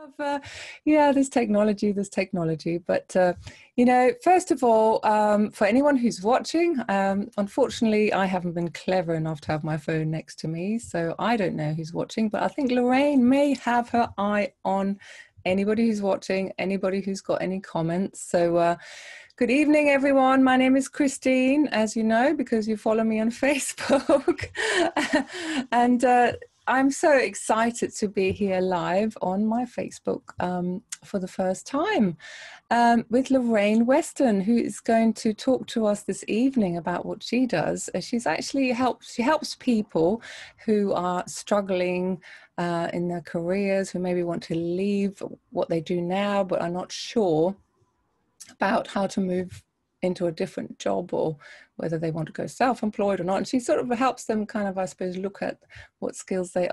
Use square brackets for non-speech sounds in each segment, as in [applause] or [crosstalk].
of uh, yeah there's technology there's technology but uh, you know first of all um, for anyone who's watching um, unfortunately i haven't been clever enough to have my phone next to me so i don't know who's watching but i think lorraine may have her eye on anybody who's watching anybody who's got any comments so uh, Good evening, everyone. My name is Kristine, as you know, because you follow me on [laughs] Facebook. [laughs] and uh, I'm so excited to be here live on my Facebook um, for the first time um, with Lorraine Western, who is going to talk to us this evening about what she does. Uh, she's actually helps she helps people who are struggling uh, in their careers, who maybe want to leave what they do now but are not sure about how to move into a different job or whether they want to go self-employed or not. And she sort of helps them kind of i suppose look at what skills they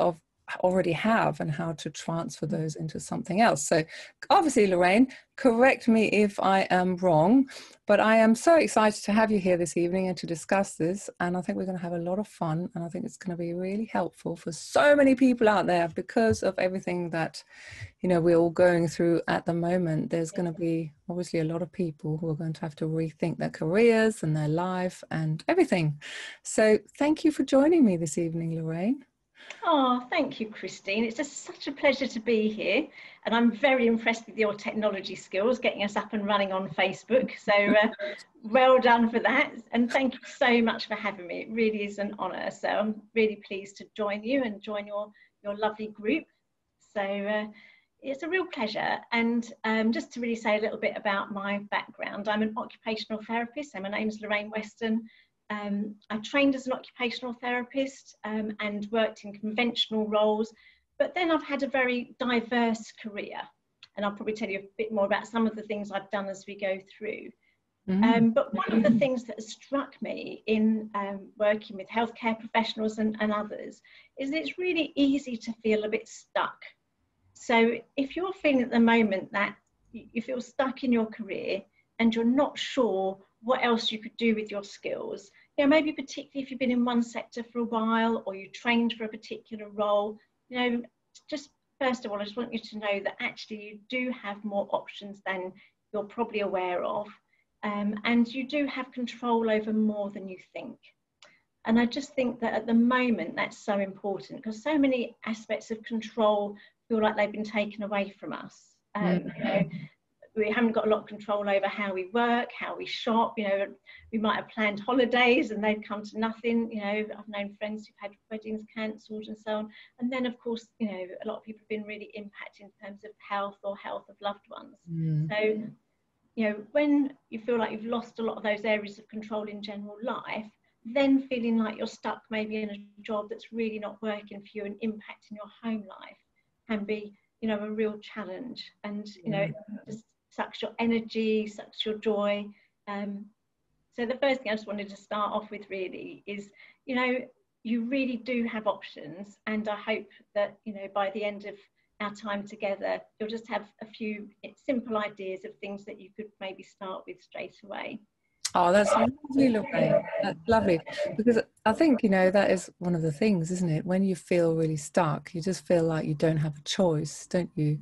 already have and how to transfer those into something else so obviously lorraine correct me if I am wrong, but I am so excited to have you here this evening and to discuss this. And I think we're going to have a lot of fun. And I think it's going to be really helpful for so many people out there because of everything that, you know, we're all going through at the moment. There's going to be obviously a lot of people who are going to have to rethink their careers and their life and everything. So thank you for joining me this evening, Lorraine. Oh, thank you, Kristine. It's just such a pleasure to be here. And I'm very impressed with your technology skills, getting us up and running on Facebook. So uh, [laughs] well done for that. And thank you so much for having me. It really is an honour. So I'm really pleased to join you and join your, your lovely group. So uh, it's a real pleasure. And um, just to really say a little bit about my background, I'm an occupational therapist. So my name is Lorraine Western. Um, I trained as an occupational therapist um, and worked in conventional roles, but then I've had a very diverse career. And I'll probably tell you a bit more about some of the things I've done as we go through. Mm. Um, but one of the things that has struck me in um, working with healthcare professionals and, and others is that it's really easy to feel a bit stuck. So if you're feeling at the moment that you feel stuck in your career and you're not sure what else you could do with your skills. You know, maybe particularly if you've been in one sector for a while or you trained for a particular role, you know, just first of all, I just want you to know that actually you do have more options than you're probably aware of. Um, and you do have control over more than you think. And I just think that at the moment that's so important because so many aspects of control feel like they've been taken away from us. Um, mm-hmm. you know, we haven't got a lot of control over how we work, how we shop. You know, we might have planned holidays and they've come to nothing. You know, I've known friends who've had weddings cancelled and so on. And then, of course, you know, a lot of people have been really impacted in terms of health or health of loved ones. Mm. So, you know, when you feel like you've lost a lot of those areas of control in general life, then feeling like you're stuck maybe in a job that's really not working for you and impacting your home life can be you know a real challenge and you know just sucks your energy, sucks your joy. Um, so the first thing I just wanted to start off with really is, you know, you really do have options, and I hope that you know by the end of our time together, you'll just have a few simple ideas of things that you could maybe start with straight away. Oh, that's lovely, Lorraine. That's lovely. Because I think, you know, that is one of the things, isn't it? When you feel really stuck, you just feel like you don't have a choice, don't you?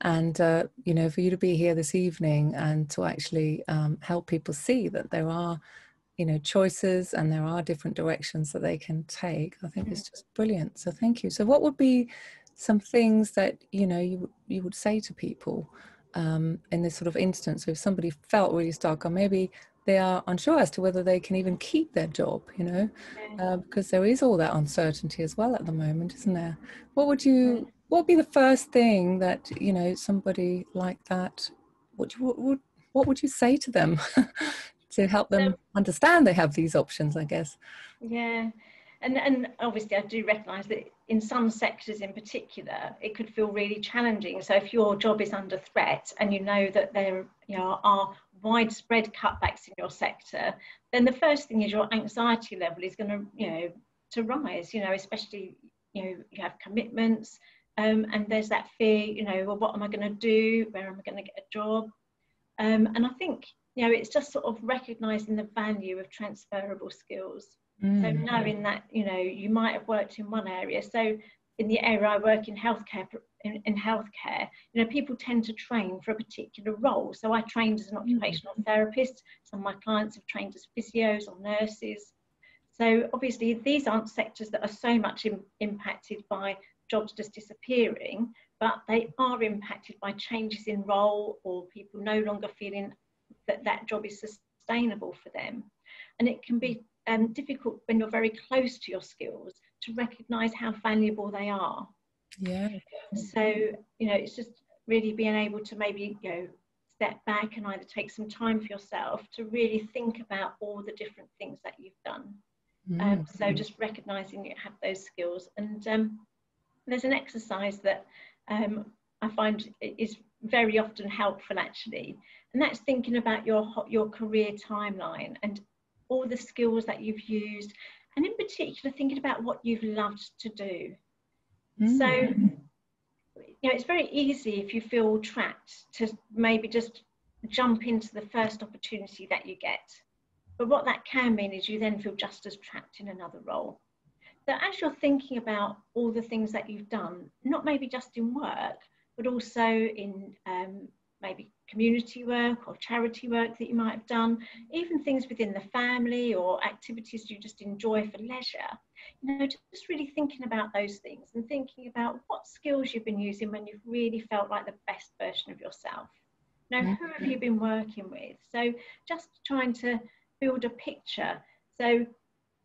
And, uh, you know, for you to be here this evening and to actually um, help people see that there are, you know, choices and there are different directions that they can take, I think is just brilliant. So thank you. So, what would be some things that, you know, you, you would say to people? Um, in this sort of instance, so if somebody felt really stuck, or maybe they are unsure as to whether they can even keep their job, you know, mm. uh, because there is all that uncertainty as well at the moment, isn't there? What would you, mm. what would be the first thing that, you know, somebody like that, what, what, would, what would you say to them [laughs] to help them um, understand they have these options, I guess? Yeah. And, and obviously, I do recognise that in some sectors in particular, it could feel really challenging. So, if your job is under threat and you know that there you know, are widespread cutbacks in your sector, then the first thing is your anxiety level is going to, you know, to rise. You know, especially you know you have commitments, um, and there's that fear. You know, well, what am I going to do? Where am I going to get a job? Um, and I think you know it's just sort of recognizing the value of transferable skills. Mm. So knowing that you know you might have worked in one area, so in the area I work in healthcare, in, in, healthcare, you know, people tend to train for a particular role. So I trained as an occupational therapist. Some of my clients have trained as physios or nurses. So obviously these aren't sectors that are so much in, impacted by jobs just disappearing, but they are impacted by changes in role or people no longer feeling that that job is sustainable for them. And it can be um, difficult when you're very close to your skills to recognize how valuable they are. Yeah. So, you know, it's just really being able to maybe, you know, step back and either take some time for yourself to really think about all the different things that you've done. Mm. Um, so just recognizing you have those skills. And um, there's an exercise that um, I find is very often helpful actually, and that's thinking about your your career timeline and all the skills that you've used, and in particular thinking about what you've loved to do. Mm. So, you know, it's very easy if you feel trapped to maybe just jump into the first opportunity that you get. But what that can mean is you then feel just as trapped in another role. So as you're thinking about all the things that you've done, not maybe just in work, but also in um, maybe community work or charity work that you might have done, even things within the family or activities you just enjoy for leisure. You know, just really thinking about those things and thinking about what skills you've been using when you've really felt like the best version of yourself. Now, who have you mm-hmm. been working with? So just trying to build a picture. So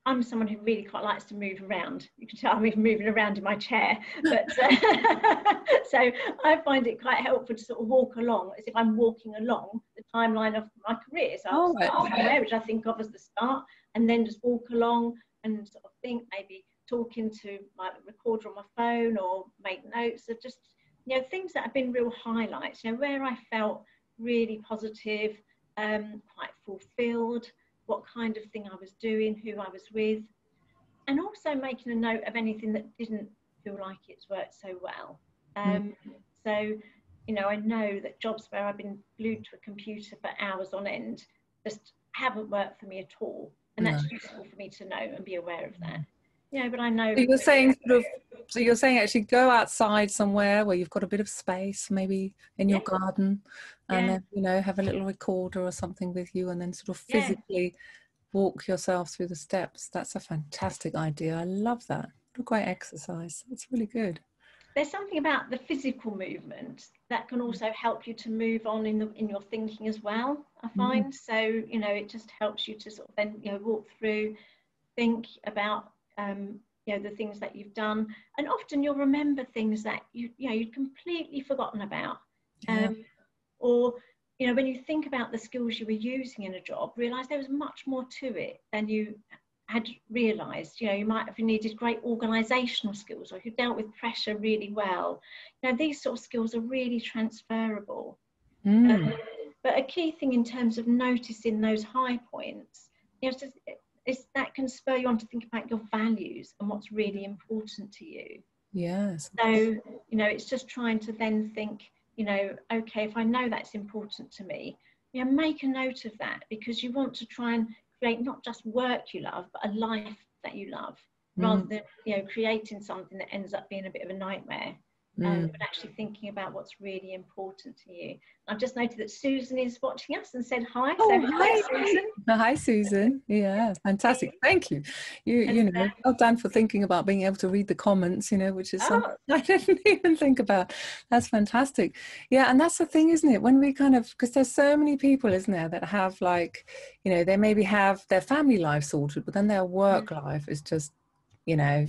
I'm someone who really quite likes to move around. You can tell I'm even moving around in my chair. But uh, [laughs] so I find it quite helpful to sort of walk along as if I'm walking along the timeline of my career. So I'll oh, start somewhere, which I think of as the start, and then just walk along and sort of think maybe talking to my recorder on my phone or make notes of just you know things that have been real highlights. You know where I felt really positive, um, quite fulfilled what kind of thing I was doing, who I was with, and also making a note of anything that didn't feel like it's worked so well. Hmm. Um, mm. So, you know, I know that jobs where I've been glued to a computer for hours on end just haven't worked for me at all. And that's no. useful for me to know and be aware of that. Yeah, but I know. So you're saying sort of. So you're saying actually go outside somewhere where you've got a bit of space, maybe in your yeah. garden, and yeah. then you know have a little recorder or something with you, and then sort of physically yeah. walk yourself through the steps. That's a fantastic idea. I love that. What a great exercise. That's really good. There's something about the physical movement that can also help you to move on in the in your thinking as well. I mm-hmm. find mm. so you know it just helps you to sort of then you know walk through, think about um, you know the things that you've done. And often you'll remember things that you you know you'd completely forgotten about. Um, yeah. or you know when you think about the skills you were using in a job realize there was much more to it than you had realized. You know you might have needed great organizational skills or you dealt with pressure really well. You know these sort of skills are really transferable. Mm. um, but a key thing in terms of noticing those high points you know just, it's that can spur you on to think about your values and what's really important to you. Yes. So, you know, it's just trying to then think, you know, okay, if I know that's important to me, you know, make a note of that because you want to try and create not just work you love, but a life that you love, mm. rather than, you know, creating something that ends up being a bit of a nightmare. Um, but actually thinking about what's really important to you. I've just noted that Susan is watching us and said hi. Oh, so hi, Susan. Hi, Susan. [laughs] Yeah, fantastic. Thank you. You, you know, well done for thinking about being able to read the comments. You know, which is something oh. [laughs] I didn't even think about. That's fantastic. Yeah, and that's the thing, isn't it? When we kind of because there's so many people, isn't there, that have like, you know, they maybe have their family life sorted, but then their work mm. life is just, you know,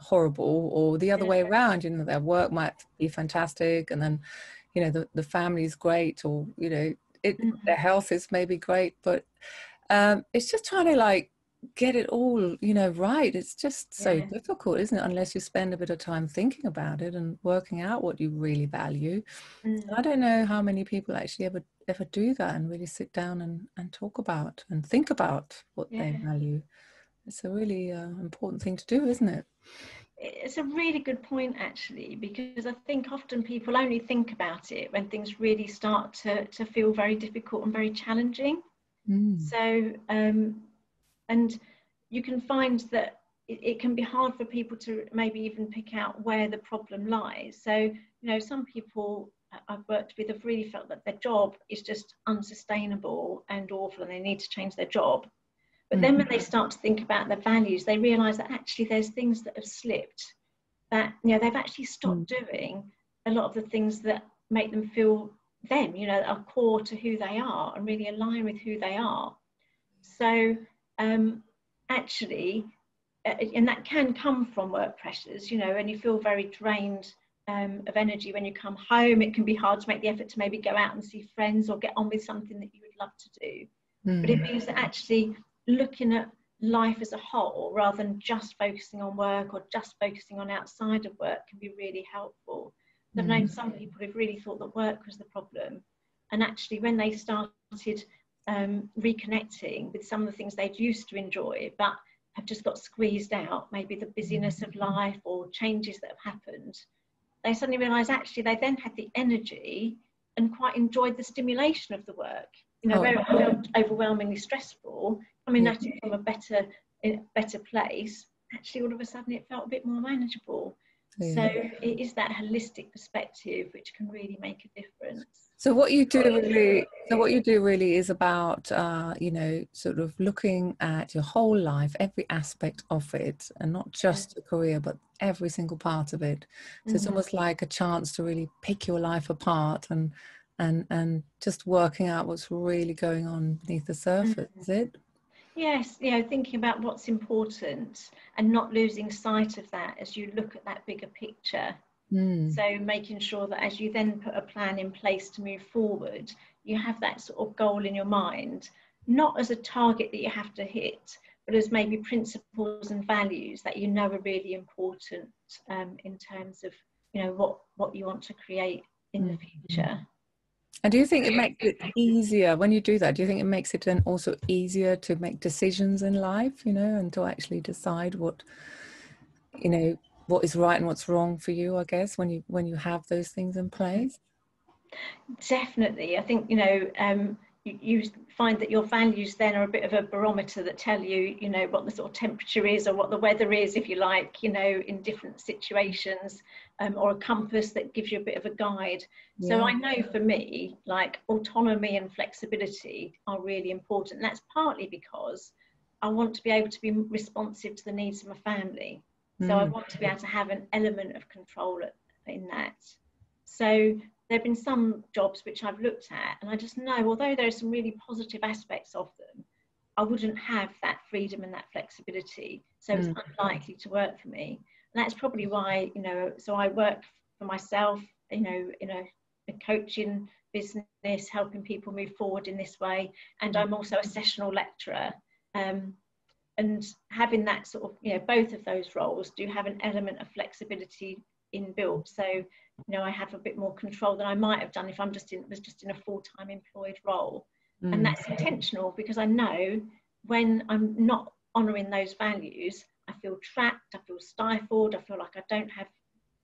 horrible or the other yeah. way around you know their work might be fantastic and then you know the, the family's great or you know it mm-hmm. their health is maybe great but um it's just trying to like get it all you know right it's just so yeah. difficult isn't it unless you spend a bit of time thinking about it and working out what you really value mm-hmm. i don't know how many people actually ever ever do that and really sit down and and talk about and think about what yeah. they value it's a really uh, important thing to do isn't it it's a really good point actually because i think often people only think about it when things really start to, to feel very difficult and very challenging mm. so um, and you can find that it, it, can be hard for people to maybe even pick out where the problem lies. So, you know, some people I've worked with have really felt that their job is just unsustainable and awful and they need to change their job. But then when they start to think about their values, they realize that actually there's things that have slipped, that, you know, they've actually stopped mm. doing a lot of the things that make them feel them, you know, are core to who they are and really align with who they are. So um, actually, uh, and that can come from work pressures, you know, and you feel very drained um, of energy when you come home. It can be hard to make the effort to maybe go out and see friends or get on with something that you would love to do. Mm. But it means that actually looking at life as a whole rather than just focusing on work or just focusing on outside of work can be really helpful. Mm. I've known hmm. some people who've really thought that work was the problem. And actually, when they started um, reconnecting with some of the things they'd used to enjoy, but have just got squeezed out, maybe the busyness of life or changes that have happened, they suddenly realised actually they then had the energy and quite enjoyed the stimulation of the work. You know, oh. very overwhelmingly stressful, coming yeah. at it from a better, better place. Actually, all of a sudden, it felt a bit more manageable. Yeah. So it is that holistic perspective which can really make a difference. So what you do really, so what you do really is about, uh, you know, sort of looking at your whole life, every aspect of it, and not just a career, but every single part of it. So mm-hmm. it's almost like a chance to really pick your life apart and and and just working out what's really going on beneath the surface. Mm-hmm. Is it? Yes, you know, thinking about what's important and not losing sight of that as you look at that bigger picture. Mm. So making sure that as you then put a plan in place to move forward, you have that sort of goal in your mind, not as a target that you have to hit, but as maybe principles and values that you know are really important um, in terms of you know what what you want to create in the mm. future. And do you think it makes it easier when you do that? Do you think it makes it then also easier to make decisions in life, you know, and to actually decide what, you know, what is right and what's wrong for you? I guess when you when you have those things in place. Definitely, I think you know um, you, you find that your values then are a bit of a barometer that tell you, you know, what the sort of temperature is or what the weather is, if you like, you know, in different situations, um, or a compass that gives you a bit of a guide. Yeah. So I know for me, like autonomy and flexibility are really important. That's partly because I want to be able to be responsive to the needs of my family. So mm. I want to be able to have an element of control in that. So there have been some jobs which I've looked at, and I just know, although there are some really positive aspects of them, I wouldn't have that freedom and that flexibility. So mm. it's unlikely to work for me. And that's probably why, you know, so I work for myself, you know, in a, a coaching business, helping people move forward in this way. And I'm also a sessional lecturer. Um, and having that sort of, you know, both of those roles do have an element of flexibility inbuilt. So, you know, I have a bit more control than I might have done if I'm just in was just in a full-time employed role. Mm. And that's intentional because I know when I'm not honouring those values, I feel trapped, I feel stifled, I feel like I don't have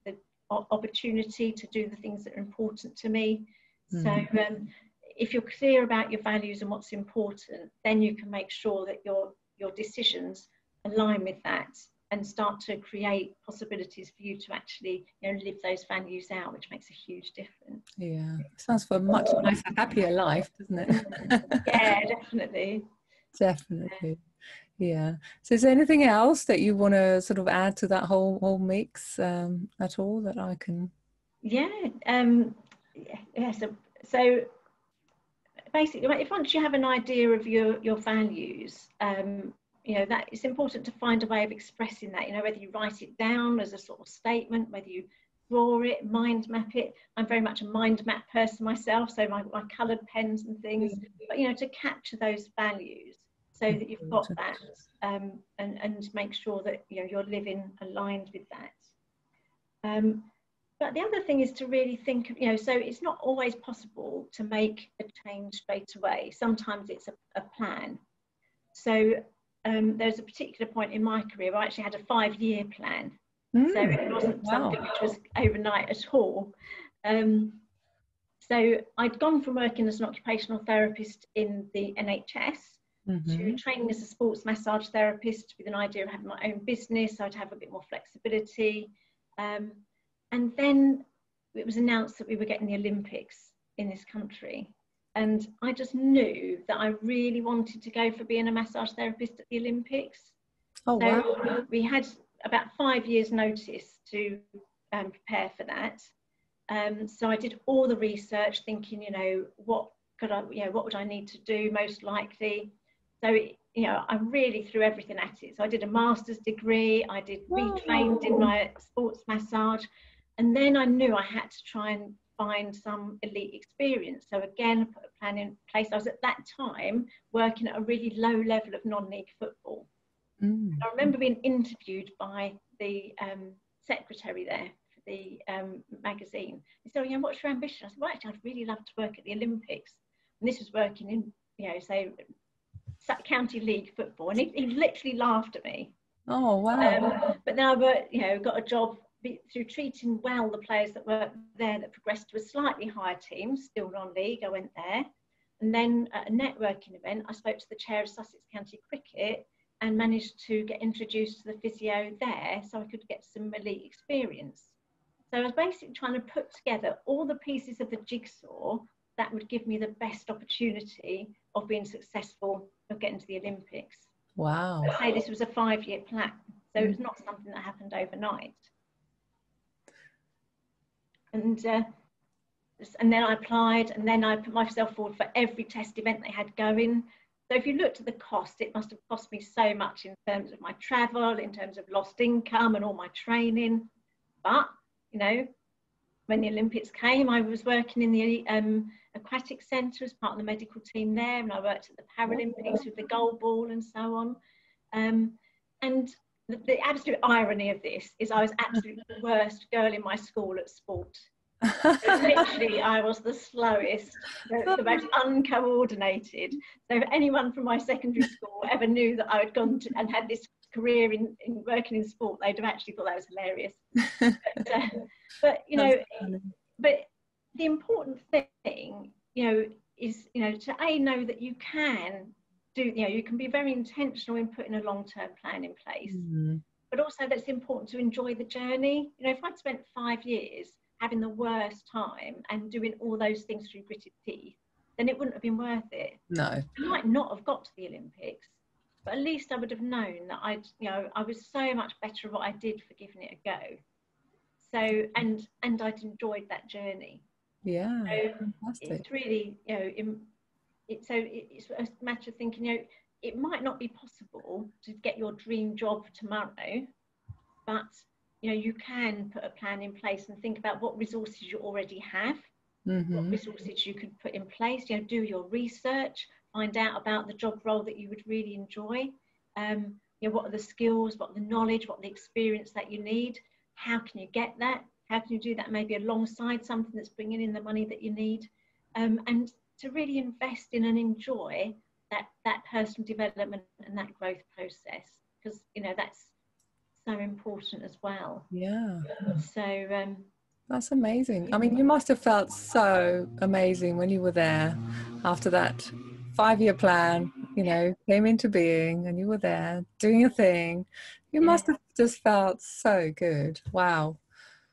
the opportunity to do the things that are important to me. Mm. So um, if you're clear about your values and what's important, then you can make sure that your your decisions align with that and start to create possibilities for you to actually you know live those values out which makes a huge difference. Yeah. Sounds for a much nicer happier life doesn't it? [laughs] Yeah definitely. Definitely. Yeah. So is there anything else that you want to sort of add to that whole whole mix um, at all that i can? Yeah um yeah so so basically if once you have an idea of your your values um you know that it's important to find a way of expressing that you know whether you write it down as a sort of statement whether you draw it mind map it. I'm very much a mind map person myself so my, my colored pens and things mm-hmm. but you know to capture those values so that you've got that um, and and make sure that you know you're living aligned with that. Um, but the other thing is to really think you know so it's not always possible to make a change straight away. Sometimes it's a, a plan. So um, there was a particular point in my career where I actually had a five year plan. Mm, so it wasn't wow. something which was overnight at all. Um, so I'd gone from working as an occupational therapist in the NHS mm-hmm. to training as a sports massage therapist with an idea of having my own business. So I'd have a bit more flexibility. Um, and then it was announced that we were getting the Olympics in this country. And I just knew that I really wanted to go for being a massage therapist at the Olympics. Oh, so wow. we had about five years' notice to um, prepare for that. Um, so I did all the research, thinking, you know, what could I, you know, what would I need to do most likely? So, you know, I really threw everything at it. So I did a master's degree, I did retrained in my sports massage, and then I knew I had to try and find some elite experience. So again, put a plan in place. I was at that time working at a really low level of non-league football. Mm. I remember being interviewed by the um, secretary there for the um, magazine. He said, oh, yeah, what's your ambition? I said, well, actually, I'd really love to work at the Olympics. And this was working in, you know, say, county league football. And he, he literally laughed at me. Oh, wow. Um, but then I, worked, you know, got a job through treating well the players that were there that progressed to a slightly higher team, still non-league, I went there. And then at a networking event, I spoke to the chair of Sussex County Cricket and managed to get introduced to the physio there so I could get some elite experience. So I was basically trying to put together all the pieces of the jigsaw that would give me the best opportunity of being successful of getting to the Olympics. Wow. Say this was a five year plan, so it was not something that happened overnight and uh, and then I applied, and then I put myself forward for every test event they had going. So if you looked at the cost, it must have cost me so much in terms of my travel, in terms of lost income, and all my training. But you know, when the Olympics came, I was working in the um, aquatic centre as part of the medical team there, and I worked at the Paralympics with the goalball and so on. Um, and the, the absolute irony of this is I was absolutely [laughs] the worst girl in my school at sport. [laughs] literally, I was the slowest, the, the, most uncoordinated. So, if anyone from my secondary [laughs] school ever knew that I had gone to, and had this career in, in working in sport, they'd have actually thought that was hilarious. but, uh, but, you know, but the important thing, you know, is you know to a know that you can do you know you can be very intentional in putting a long-term plan in place mm-hmm. but also that's important to enjoy the journey. You know if i'd spent five years having the worst time and doing all those things through gritted teeth then it wouldn't have been worth it. No. I might not have got to the olympics but at least i would have known that i'd you know i was so much better at what i did for giving it a go. So and and i'd enjoyed that journey. Yeah. So it's really you know in, it, so it's a matter of thinking, you know, it might not be possible to get your dream job tomorrow, but you know, you can put a plan in place and think about what resources you already have, mm-hmm. what resources you could put in place, you know, do your research, find out about the job role that you would really enjoy. Um, you know, what are the skills, what the knowledge, what the experience that you need? How can you get that? How can you do that maybe alongside something that's bringing in the money that you need? Um, and to really invest in and enjoy that that personal development and that growth process because you know that's so important as well. Yeah. So um that's amazing. I mean you must have felt so amazing when you were there after that five year plan you know came into being and you were there doing your thing. You yeah. must have just felt so good. Wow.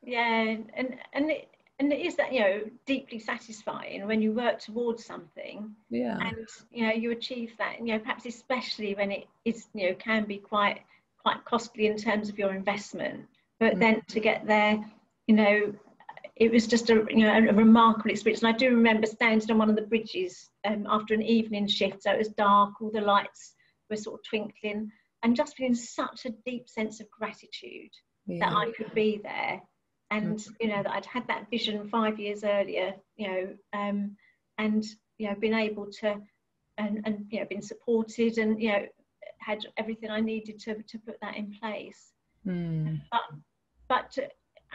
Yeah and and it, and it is that you know deeply satisfying when you work towards something yeah. and you know you achieve that. You know perhaps especially when it is you know can be quite quite costly in terms of your investment. But mm. then to get there you know it was just a you know a remarkable experience. And i do remember standing on one of the bridges um, after an evening shift so it was dark all the lights were sort of twinkling and just feeling such a deep sense of gratitude yeah. that i could be there and you know that I'd had that vision five years earlier, you know, um, and you know been able to and and you know been supported and you know had everything I needed to to put that in place. Mm. But but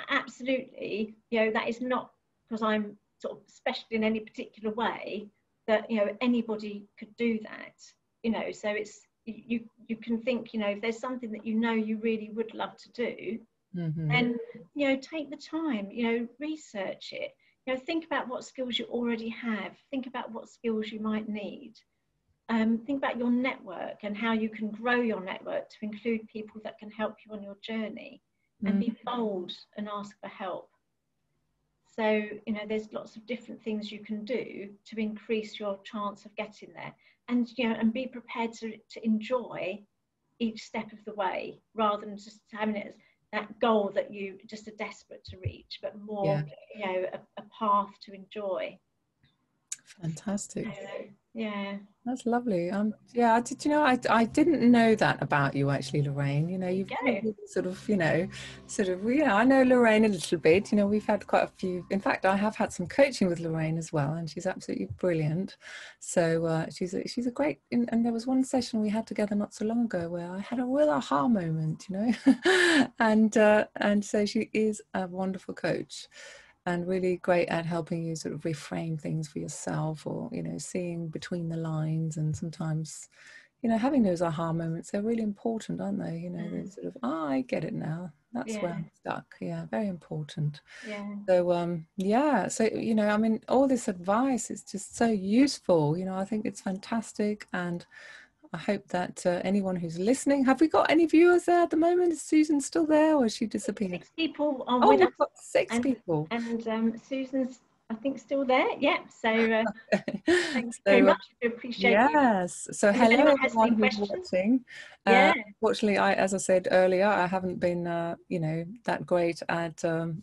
absolutely, you know, that is not because I'm sort of special in any particular way that you know anybody could do that. You know, so it's you you can think you know if there's something that you know you really would love to do mm-hmm. and you know take the time you know research it you know think about what skills you already have think about what skills you might need um, think about your network and how you can grow your network to include people that can help you on your journey and be mm. bold and ask for help. So, you know, there's lots of different things you can do to increase your chance of getting there. And, you know, and be prepared to, to enjoy each step of the way rather than just having it as that goal that you just are desperate to reach, but more, yeah. you know, a, a, path to enjoy. Fantastic. Yeah. That's lovely. Um, yeah, did you know I, I didn't know that about you actually, Lorraine. You know, you've yeah. sort of, you know, sort of, yeah, I know Lorraine a little bit. You know, we've had quite a few. In fact, I have had some coaching with Lorraine as well, and she's absolutely brilliant. So uh, she's a, she's a great. And there was one session we had together not so long ago where I had a real aha moment, you know, [laughs] and uh, and so she is a wonderful coach and really great at helping you sort of reframe things for yourself or you know seeing between the lines and sometimes you know having those aha moments they're really important aren't they? You know mm. they sort of oh, i get it now. That's yeah. where i'm stuck. Yeah very important. Yeah. So um yeah so you know i mean all this advice is just so useful you know i think it's fantastic and I hope that uh, anyone who's listening, have we got any viewers there at the moment? Is Susan still there or has she disappeared? Six people are oh, with us. Got six and, people. And um, Susan's, I think, still there. Yeah. So uh, [laughs] thanks so, very much. I appreciate yes. You. So and hello everyone who's watching. Uh, yeah. Uh, fortunately, I, as I said earlier, I haven't been, uh, you know, that great at um,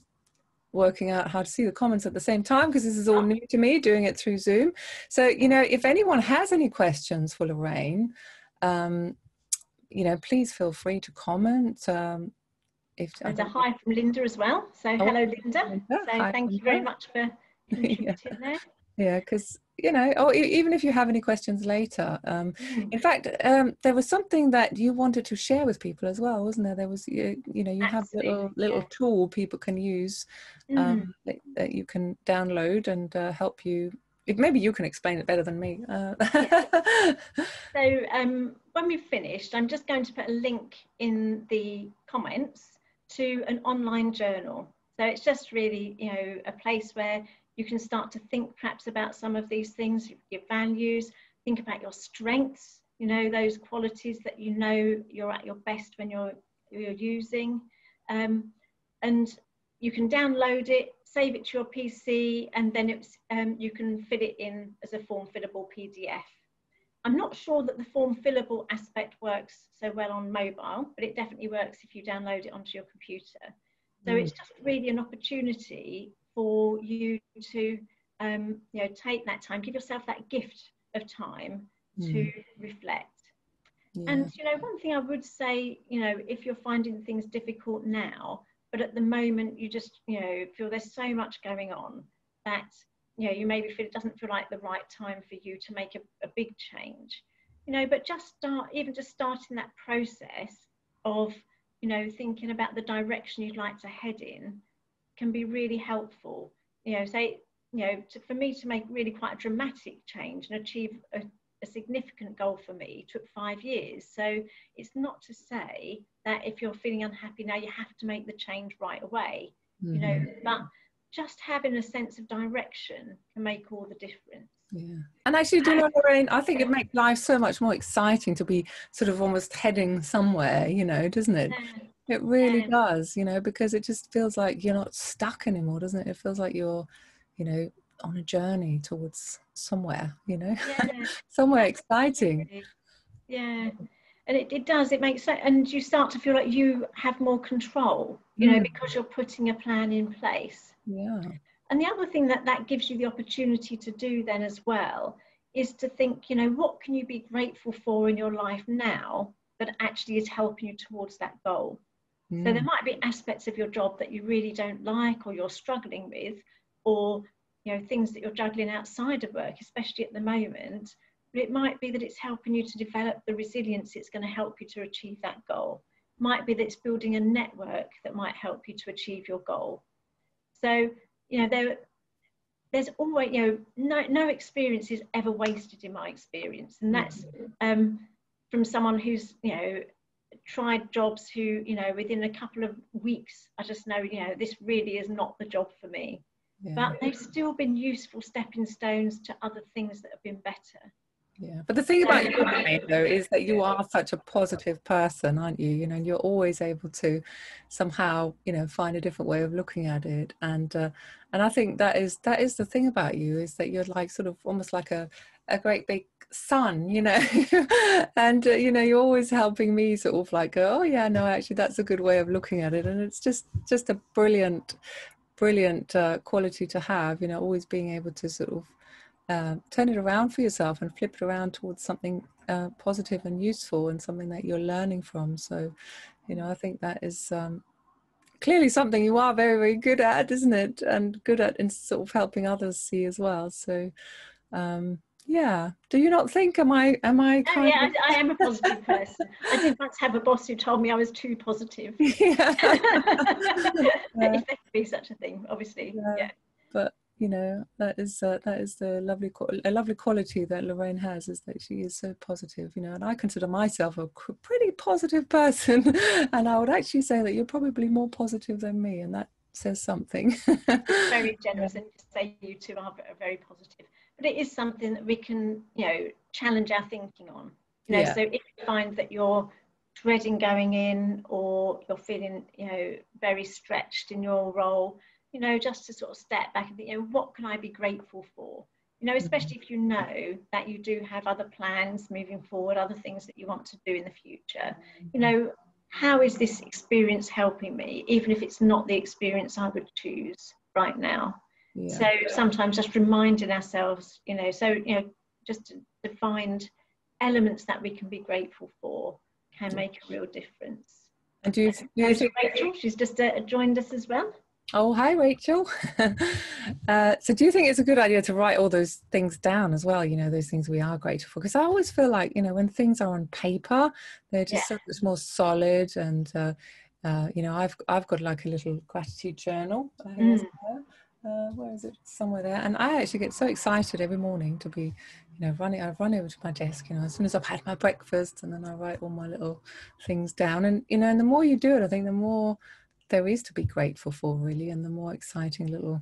working out how to see the comments at the same time because this is all new to me doing it through Zoom. So, you know, if anyone has any questions for Lorraine, um, you know, please feel free to comment. Um, if and a hi from Linda as well. So oh, hello, Linda. Linda. So hi, thank Linda. you very much for [laughs] contributing yeah. there. Yeah, because you know, or even if you have any questions later. Um, mm. In fact, um, there was something that you wanted to share with people as well, wasn't there? There was, you, you know, you Absolutely, have little little yeah. tool people can use um, mm. that, that, you can download and uh, help you. Maybe you can explain it better than me. Uh, [laughs] so um, when we've finished, I'm just going to put a link in the comments to an online journal. So it's just really, you know, a place where you can start to think perhaps about some of these things, your values, think about your strengths, you know, those qualities that you know you're at your best when you're, you're using. Um, and you can download it, save it to your PC, and then it's, um, you can fit it in as a form fillable PDF. I'm not sure that the form fillable aspect works so well on mobile, but it definitely works if you download it onto your computer. So mm. it's just really an opportunity for you to um, you know take that time give yourself that gift of time mm. to reflect yeah. and you know one thing i would say you know if you're finding things difficult now but at the moment you just you know feel there's so much going on that you know you maybe feel it doesn't feel like the right time for you to make a, a big change you know but just start even just starting that process of you know thinking about the direction you'd like to head in can be really helpful. You know, say, you know, to, for me to make really quite a dramatic change and achieve a, a significant goal for me took five years. So it's not to say that if you're feeling unhappy now, you have to make the change right away. Mm-hmm. You know, mm-hmm. but just having a sense of direction can make all the difference. Yeah. And actually, do you know, Lorraine, I think it makes life so much more exciting to be sort of almost heading somewhere, you know, doesn't it? Yeah. It really does, you know, because it just feels like you're not stuck anymore, doesn't it? It feels like you're, you know, on a journey towards somewhere, you know, yeah. [laughs] somewhere exciting. Yeah. And it, it does, it makes sense. And you start to feel like you have more control, you mm. know, because you're putting a plan in place. Yeah. And the other thing that that gives you the opportunity to do then as well is to think, you know, what can you be grateful for in your life now that actually is helping you towards that goal? Mm. So there mm. might be aspects of your job that you really don't like or you're struggling with, or you know things that you're juggling outside of work, especially at the moment. But it might be that it's helping you to develop the resilience it's going to help you to achieve that goal. Might be that it's building a network that might help you to achieve your goal. So you know there there's always you know no no experience is ever wasted in my experience and that's mm. um, from someone who's you know tried jobs who, you know, within a couple of weeks, I just know, you know, this really is not the job for me. Yeah. But they've still been useful stepping stones to other things that have been better. yeah but the thing about you though is that you are such a positive person aren't you you know and you're always able to somehow you know find a different way of looking at it and uh, and i think that is that is the thing about you is that you're like sort of almost like a a great big sun you know [laughs] and uh, you know you're always helping me sort of like go oh yeah no actually that's a good way of looking at it and it's just just a brilliant brilliant uh, quality to have you know always being able to sort of uh, turn it around for yourself and flip it around towards something uh, positive and useful and something that you're learning from. So, you know, I think that is um, clearly something you are very, very good at, isn't it? And good at in sort of helping others see as well. So, um, yeah. Do you not think? Am I? Am I? Oh, yeah, of... I, I, am a positive person. I did once have a boss who told me I was too positive. [laughs] Yeah. [laughs] yeah. if there could be such a thing, obviously. Yeah. yeah. But you know that is uh, that is the lovely a lovely quality that Lorraine has is that she is so positive you know and I consider myself a pretty positive person [laughs] and I would actually say that you're probably more positive than me and that says something very generous and say you two are very positive but it is something that we can you know challenge our thinking on you know yeah. so if you find that you're dreading going in or you're feeling you know very stretched in your role you know, just to sort of step back and think, you know, what can I be grateful for? You know, mm-hmm. especially if you know that you do have other plans moving forward, other things that you want to do in the future. You mm-hmm. know, how is this experience helping me, even if it's not the experience I would choose right now? Yeah. So sometimes just reminding ourselves, you know, so, you know, just to, to find elements that we can be grateful for can make a real difference. And do you, do you think Rachel, she's just uh, joined us as well. Oh, hi, Rachel. [laughs] uh, so, do you think it's a good idea to write all those things down as well? You know, those things we are grateful for? Because I always feel like, you know, when things are on paper, they're just yeah. so much more solid. And, uh, uh, you know, I've I've got like a little gratitude journal. Mm. Uh, where is it? Somewhere there. And I actually get so excited every morning to be, you know, running. I run over to my desk, you know, as soon as I've had my breakfast, and then I write all my little things down. And you know, and the more you do it, I think the more there is to be grateful for really and the more exciting little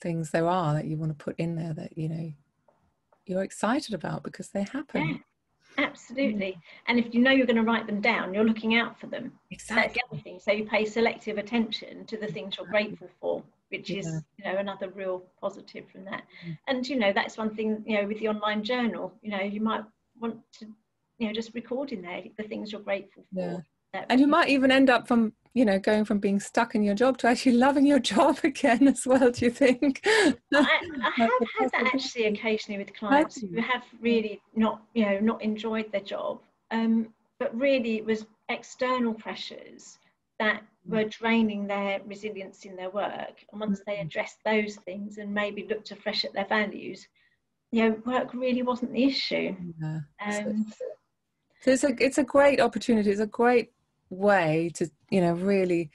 things there are that you want to put in there that you know you're excited about because they happen yeah, absolutely and if you know you're going to write them down you're looking out for them exactly that's the other thing so you pay selective attention to the things you're grateful for which is yeah. you know another real positive from that. Mm. and you know that's one thing you know with the online journal you know you might want to you know just record in there the things you're grateful for. Yeah. And you might even end up from you know going from being stuck in your job to actually [laughs] loving your job [laughs] again as well do you think? I, I [laughs] have had that actually occasionally with clients who have really not you know not enjoyed their job. Um, but really it was external pressures that were draining their resilience in their work. And once they mm-hmm. addressed those things and maybe looked afresh at their values you know work really wasn't the issue. Yeah. um, so it's a it's a great opportunity. It's a great way to you know really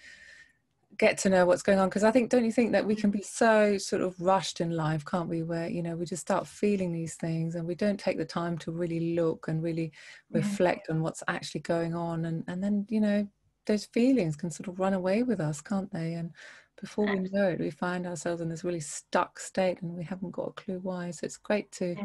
get to know what's going on. Because i think don't you think that we can be so sort of rushed in life can't we? Where you know we just start feeling these things and we don't take the time to really look and really reflect on what's actually going on and and then you know those feelings can sort of run away with us can't they and before we know it we find ourselves in this really stuck state and we haven't got a clue why so it's great to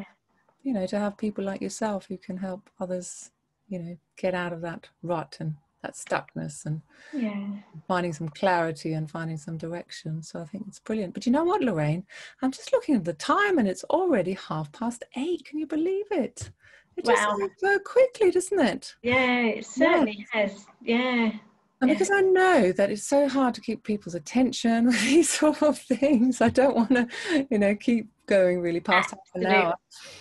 you know to have people like yourself who can help others you know get out of that rut and that stuckness and yeah. finding some clarity and finding some direction. So I think it's brilliant. But you know what, Lorraine? I'm just looking at the time and it's already half past eight. Can you believe it? It wow. just goes so quickly, doesn't it? Yeah, it certainly has. Yeah. And because I know that it's so hard to keep people's attention [laughs] with these sort of things, I don't want to, you know, keep going really past half an hour.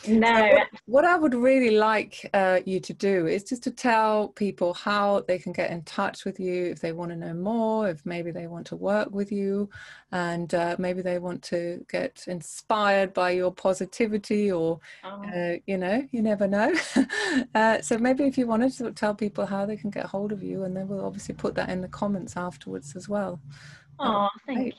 No. So what, what, I would really like uh, you to do is just to tell people how they can get in touch with you if they want to know more, if maybe they want to work with you, and uh, maybe they want to get inspired by your positivity, or oh. uh, you know, you never know. [laughs] Uh, so maybe if you wanted to tell people how they can get hold of you, and then we'll obviously put that in the comments afterwards as well. Oh, thank you.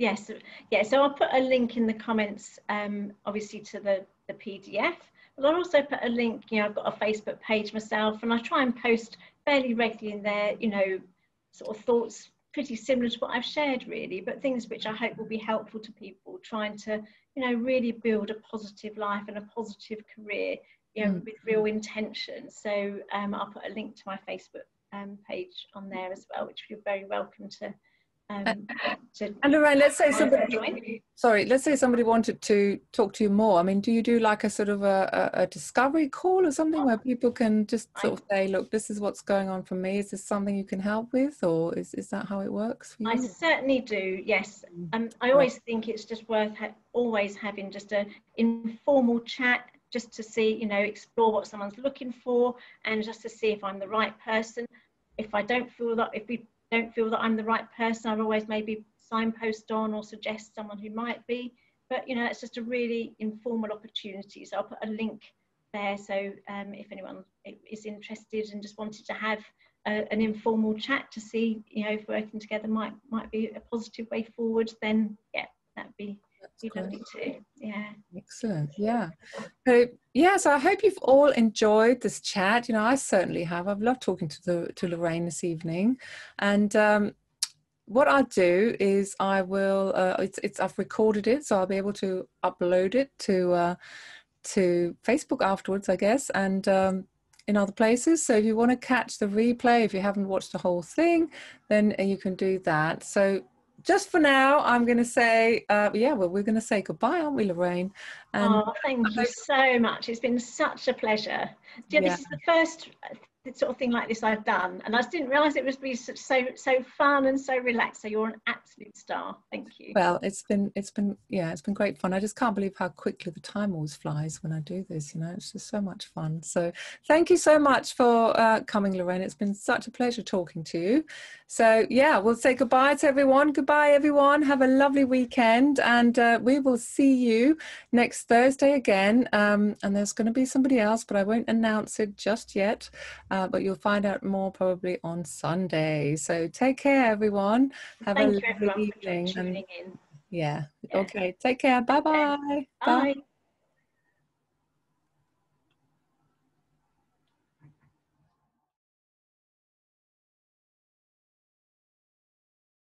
Yes, yeah. So I'll put a link in the comments, um, obviously to the the PDF. But I'll also put a link. You know, I've got a Facebook page myself, and I try and post fairly regularly in there. You know, sort of thoughts pretty similar to what I've shared, really, but things which I hope will be helpful to people trying to, you know, really build a positive life and a positive career you know, mm. with real intention. So um, I'll put a link to my Facebook um, page on there as well, which you're very welcome to um, and Lorraine, let's say somebody, sorry, let's say somebody wanted to talk to you more. I mean, do you do like a sort of a, a, a discovery call or something where people can just sort of say, look, this is what's going on for me. Is this something you can help with or is, is that how it works I certainly do, yes. Mm. Um, I always think it's just worth ha always having just an informal chat just to see, you know, explore what someone's looking for and just to see if I'm the right person. If I don't feel that, if we don't feel that I'm the right person, I'll always maybe signpost on or suggest someone who might be. But you know, it's just a really informal opportunity. So I'll put a link there. So um, if anyone is interested and just wanted to have a, an informal chat to see, you know, if working together might might be a positive way forward, then yeah, that'd be too. Yeah. Excellent. Yeah. So yeah, so I hope you've all enjoyed this chat. You know, I certainly have. I've loved talking to the to Lorraine this evening, and um, what I'll do is I will. Uh, it's it's I've recorded it, so I'll be able to upload it to uh, to Facebook afterwards, I guess, and. Um, in other places. So if you want to catch the replay, if you haven't watched the whole thing, then you can do that. So just for now, I'm going to say, uh, yeah, well, we're going to say goodbye, aren't we, Lorraine? And oh, thank you so much. It's been such a pleasure. Yeah, yeah. This is the first sort of thing like this I've done, and I just didn't realise it was be so so fun and so relaxed. So you're an absolute star. Thank you. Well, it's been it's been yeah, it's been great fun. I just can't believe how quickly the time always flies when I do this. You know, it's just so much fun. So thank you so much for uh, coming, Lorraine. It's been such a pleasure talking to you. So yeah, we'll say goodbye to everyone. Goodbye, everyone. Have a lovely weekend, and uh, we will see you next Thursday again. Um, and there's going to be somebody else, but I won't announce it just yet uh, but you'll find out more probably on Sunday. So take care, everyone. Have Thank a lovely evening. And, yeah. yeah. Okay. Take care. Bye-bye. Bye. Bye.